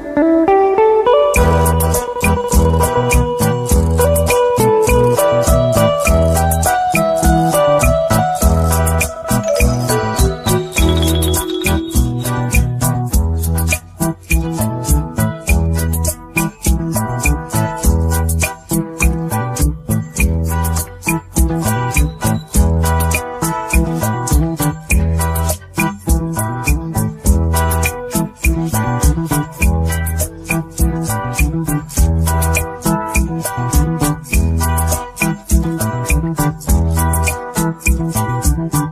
Thank business.